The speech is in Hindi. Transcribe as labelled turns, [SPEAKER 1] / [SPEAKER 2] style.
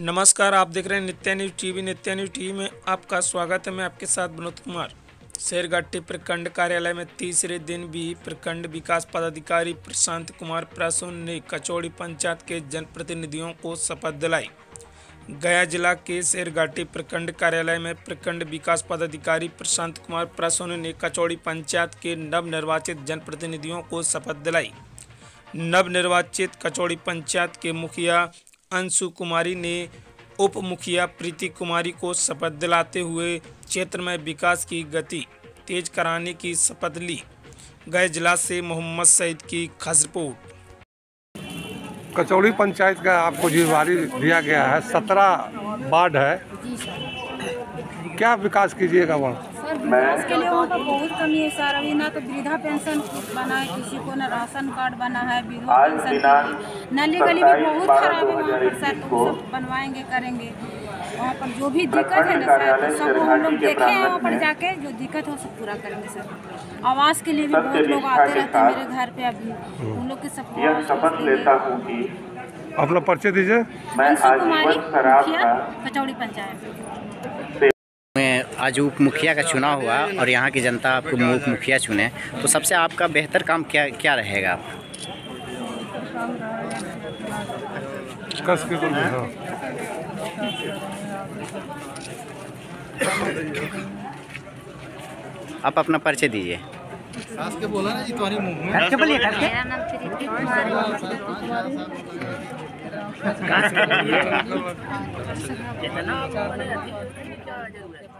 [SPEAKER 1] नमस्कार, आप देख रहे हैं Nitya news TV. Nitya news TV में आपका स्वागत है। मैं आपके साथ विनोद कुमार। शेरगट्टी प्रखंड कार्यालय में तीसरे दिन भी प्रखंड विकास पदाधिकारी प्रशांत कुमार प्रसून ने कचौड़ी पंचायत के जनप्रतिनिधियों को शपथ दिलाई। गया जिला के शेरघाटी प्रखंड कार्यालय में प्रखंड विकास पदाधिकारी प्रशांत कुमार प्रसून ने कचौड़ी पंचायत के नवनिर्वाचित जनप्रतिनिधियों को शपथ दिलाई। नवनिर्वाचित कचौड़ी पंचायत के मुखिया अंशु कुमारी ने उप मुखिया प्रीति कुमारी को शपथ दिलाते हुए क्षेत्र में विकास की गति तेज कराने की शपथ ली। गए जिला से मोहम्मद सईद की खास रिपोर्ट।
[SPEAKER 2] कचौड़ी पंचायत का आपको जिम्मेवारी दिया गया है। सत्रह वार्ड है। क्या विकास कीजिएगा वहाँ?
[SPEAKER 3] सर विकास के लिए वहाँ पर बहुत कमी है सर। अभी ना तो वृद्धा पेंशन बना है किसी को ना राशन कार्ड बना है विधवा पेंशन नली गली भी बहुत खराब है वहाँ पर सर तो वो सब बनवाएँगे करेंगे। वहाँ पर जो भी दिक्कत है ना सर तो सब हम लोग देखे हैं वहाँ पर जाके जो दिक्कत है सब पूरा करेंगे सर। आवास के लिए भी बहुत लोग आते रहते हैं मेरे घर पे अभी। उन लोग के सब
[SPEAKER 4] यह शपथ लेता हूँ कि
[SPEAKER 2] अपना परिचय दीजिए।
[SPEAKER 4] मैं आजीवन शराब
[SPEAKER 3] मुखिया कचौड़ी पंचायत।
[SPEAKER 5] में आज उप मुखिया का चुनाव हुआ और यहाँ की जनता आपको उप मुखिया चुने। तो सबसे आपका बेहतर काम क्या क्या रहेगा?
[SPEAKER 2] कस के बोलिए हाँ।
[SPEAKER 5] आप अपना परिचय दीजिए।
[SPEAKER 3] मेरा नाम प्रीति कुमारी है।